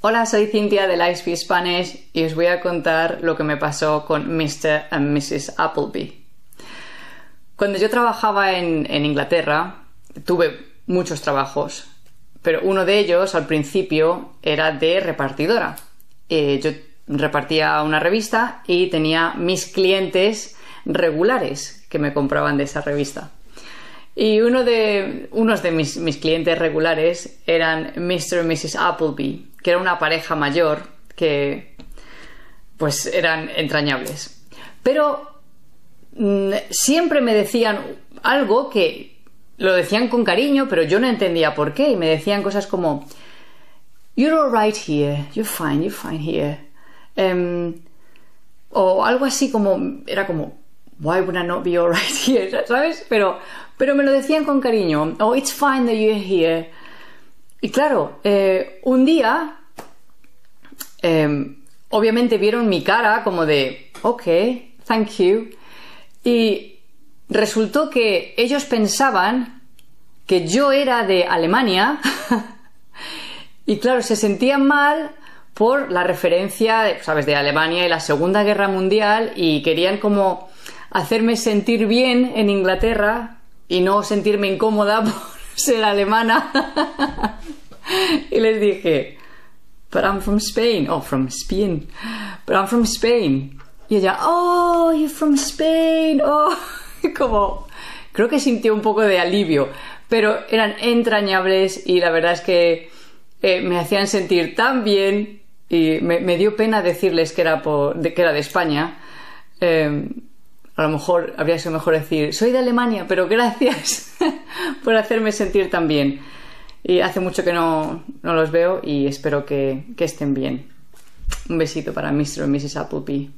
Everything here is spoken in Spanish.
Hola, soy Cintia de Life Spanish y os voy a contar lo que me pasó con Mr. and Mrs. Appleby. Cuando yo trabajaba en, Inglaterra, tuve muchos trabajos, pero uno de ellos al principio era de repartidora. Eh, yo repartía una revista y tenía mis clientes regulares que me compraban de esa revista. Y uno de, unos de mis, mis clientes regulares eran Mr. y Mrs. Appleby, que era una pareja mayor que pues eran entrañables. Pero mm, siempre me decían algo que lo decían con cariño, pero yo no entendía por qué. Y me decían cosas como, You're alright here, you're fine, you're fine here. Em, o algo así como, era como, Why would I not be alright here? ¿Sabes? Pero pero me lo decían con cariño. Oh, it's fine that you're here. Y claro, eh, un día, em, obviamente vieron mi cara como de, ok, thank you. Y resultó que ellos pensaban que yo era de Alemania. y claro, se sentían mal por la referencia, sabes, de Alemania y la Segunda Guerra Mundial y querían como hacerme sentir bien en Inglaterra y no sentirme incómoda por ser alemana. y les dije, but I'm from Spain. Oh, from Spain. But I'm from Spain. Y ella, oh, you're from Spain. Oh, como, creo que sintió un poco de alivio. Pero eran entrañables y la verdad es que eh, me hacían sentir tan bien y me, dio pena decirles que era, por, de, que era de España. Eh, a lo mejor habría sido mejor decir, soy de Alemania, pero gracias por hacerme sentir tan bien. Y hace mucho que no, los veo y espero que, que estén bien. Un besito para Mr. y Mrs. Appleby.